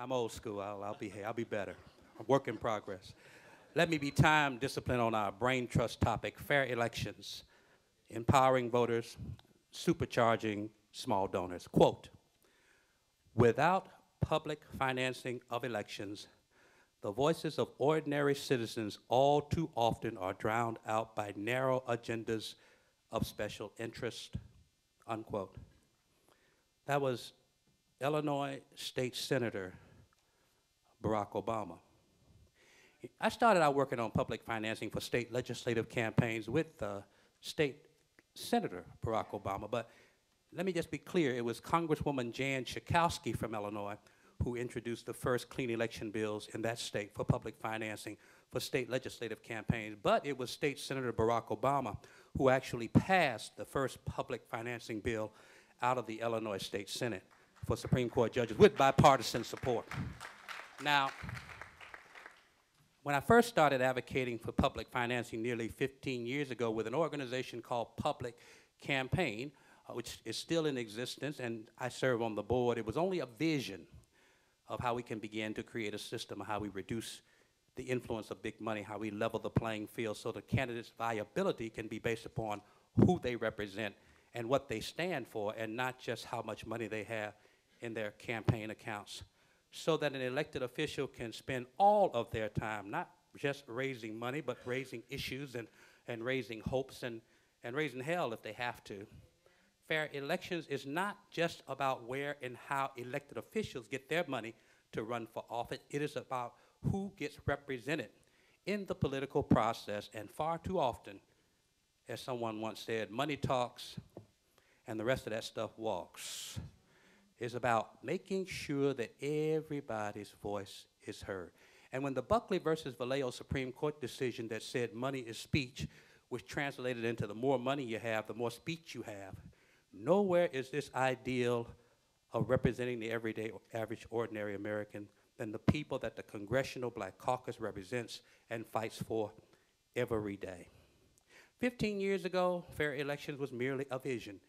I'm old school. I'll, I'll be. I'll be better. A work in progress. Let me be time disciplined on our brain trust topic fair elections, empowering voters, supercharging small donors. Quote Without public financing of elections, the voices of ordinary citizens all too often are drowned out by narrow agendas of special interest. Unquote. That was Illinois State Senator Barack Obama. I started out working on public financing for state legislative campaigns with uh, State Senator Barack Obama, but let me just be clear, it was Congresswoman Jan Schakowsky from Illinois who introduced the first clean election bills in that state for public financing for state legislative campaigns. But it was State Senator Barack Obama who actually passed the first public financing bill out of the Illinois State Senate for Supreme Court judges with bipartisan support. Now, when I first started advocating for public financing nearly 15 years ago with an organization called Public Campaign, uh, which is still in existence, and I serve on the board, it was only a vision of how we can begin to create a system of how we reduce the influence of big money, how we level the playing field so the candidates' viability can be based upon who they represent and what they stand for, and not just how much money they have in their campaign accounts. So that an elected official can spend all of their time, not just raising money, but raising issues and, and raising hopes and, and raising hell if they have to fair elections is not just about where and how elected officials get their money to run for office. It is about who gets represented in the political process. And far too often, as someone once said, money talks and the rest of that stuff walks. It's about making sure that everybody's voice is heard. And when the Buckley versus Valeo Supreme Court decision that said money is speech was translated into the more money you have, the more speech you have, Nowhere is this ideal of representing the everyday, average, ordinary American than the people that the Congressional Black Caucus represents and fights for every day. 15 years ago, fair elections was merely a vision.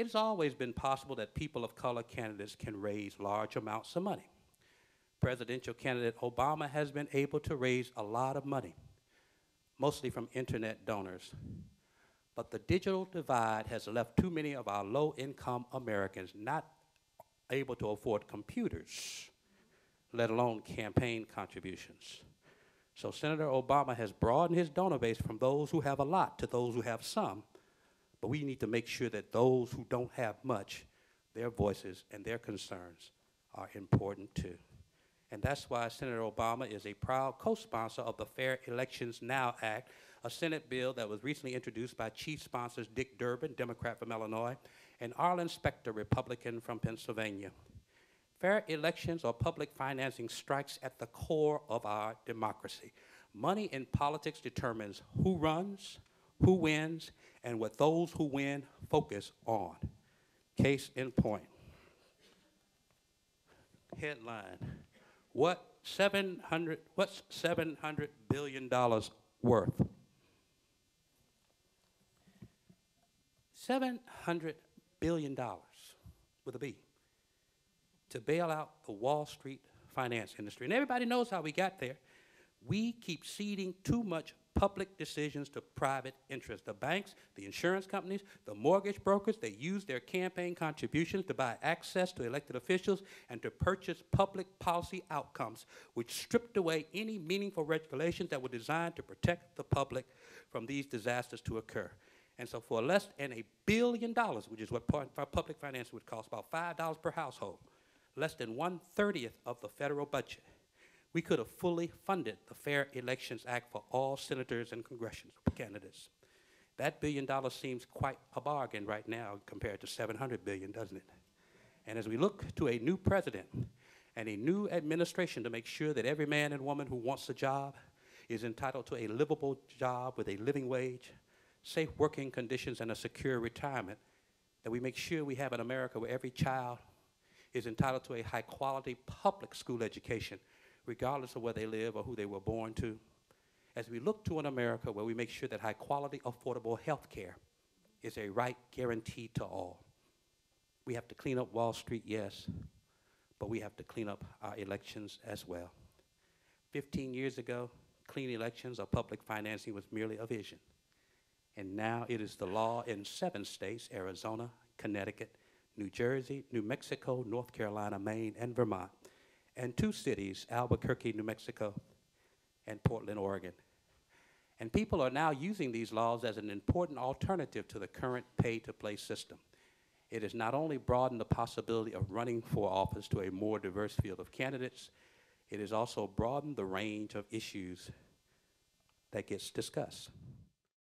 It has always been possible that people of color candidates can raise large amounts of money. Presidential candidate Obama has been able to raise a lot of money, mostly from internet donors. But the digital divide has left too many of our low income Americans not able to afford computers, let alone campaign contributions. So Senator Obama has broadened his donor base from those who have a lot to those who have some. But we need to make sure that those who don't have much, their voices and their concerns are important too. And that's why Senator Obama is a proud co-sponsor of the Fair Elections Now Act, a Senate bill that was recently introduced by chief sponsors Dick Durbin, Democrat from Illinois, and Arlen Specter, Republican from Pennsylvania. Fair elections or public financing strikes at the core of our democracy. Money in politics determines who runs, who wins, and what those who win focus on. Case in point. Headline. What 700 what's 700 billion dollars worth? $700 billion with a B to bail out the Wall Street finance industry. And everybody knows how we got there. We keep ceding too much public decisions to private interests. The banks, the insurance companies, the mortgage brokers, they use their campaign contributions to buy access to elected officials and to purchase public policy outcomes, which stripped away any meaningful regulations that were designed to protect the public from these disasters to occur. And so for less than a billion dollars, which is what public finance would cost, about $5 per household, less than one thirtieth of the federal budget, we could have fully funded the Fair Elections Act for all senators and congressional candidates. That billion dollars seems quite a bargain right now compared to 700 billion, doesn't it? And as we look to a new president and a new administration to make sure that every man and woman who wants a job is entitled to a livable job with a living wage, safe working conditions, and a secure retirement, that we make sure we have an America where every child is entitled to a high quality public school education, regardless of where they live or who they were born to. As we look to an America where we make sure that high quality, affordable health care is a right guaranteed to all. We have to clean up Wall Street, yes, but we have to clean up our elections as well. 15 years ago, clean elections or public financing was merely a vision. And now it is the law in seven states Arizona, Connecticut, New Jersey, New Mexico, North Carolina, Maine, and Vermont, and two cities Albuquerque, New Mexico, and Portland, Oregon. And people are now using these laws as an important alternative to the current pay to play system. It has not only broadened the possibility of running for office to a more diverse field of candidates, it has also broadened the range of issues that gets discussed.